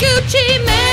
Gucci man.